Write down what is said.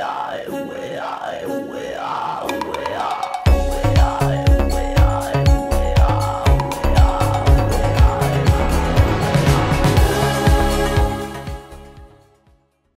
I, where I, I.